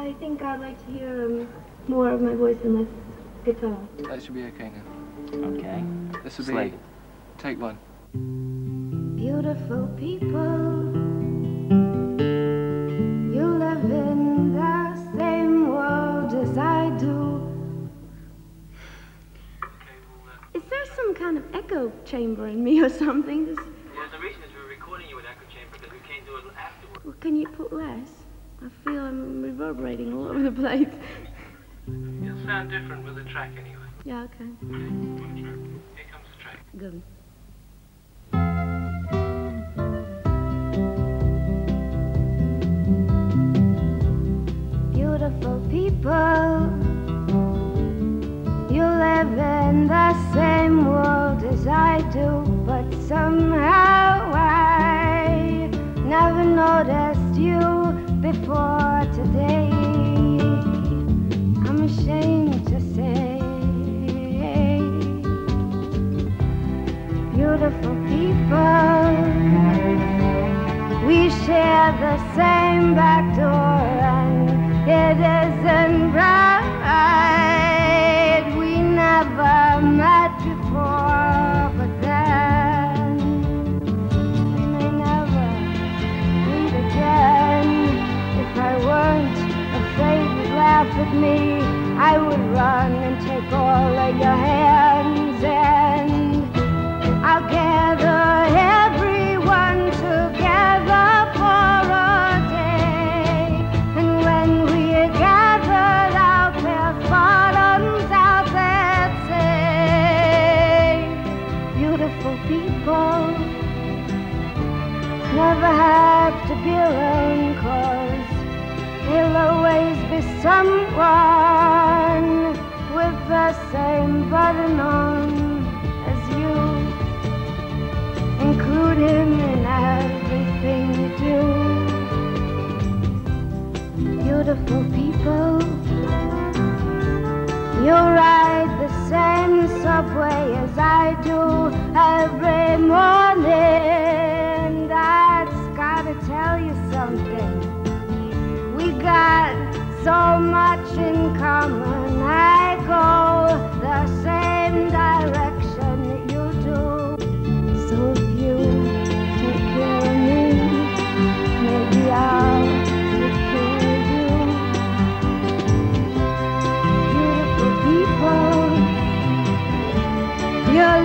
I think I'd like to hear um, more of my voice and less guitar. That should be okay now. Okay. This will Slate. be take one. Beautiful people, you live in the same world as I do. Is there some kind of echo chamber in me or something? Just, Yeah, the reason is we're recording you with echo chamber because we can't do it afterwards. well, can you put less? I feel I'm reverberating all over the place. It'll sound different with the track anyway. Yeah, okay. Here comes the track. Good. Beautiful people, you live in the same world as I do, but somehow beautiful people. We share the same back door, and it isn't right. We never met before, but then we may never meet again. If I weren't afraid you'd laugh at me, I would run and take all of your hands there'll always be someone with the same button on as you. Include him in everything you do. Beautiful people, you ride the same subway as I do every morning.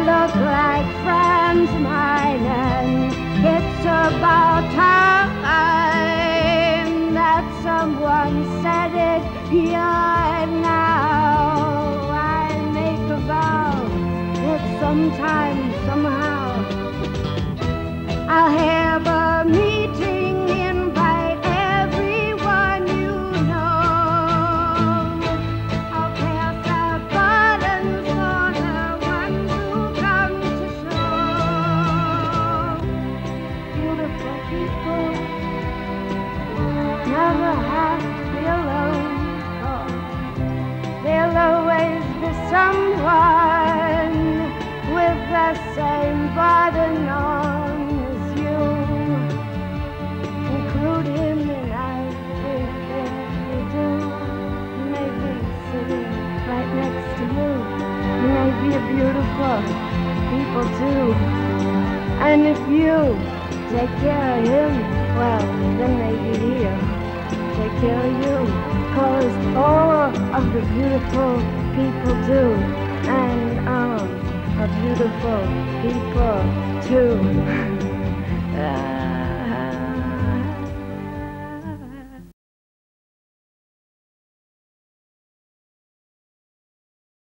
Look like friends mine, and it's about time that someone said it here now. I make a vow that sometime, somehow, people too. And if you take care of him, well, then maybe he'll take care of you. Cause all of the beautiful people do. And um, are beautiful people too. Ah.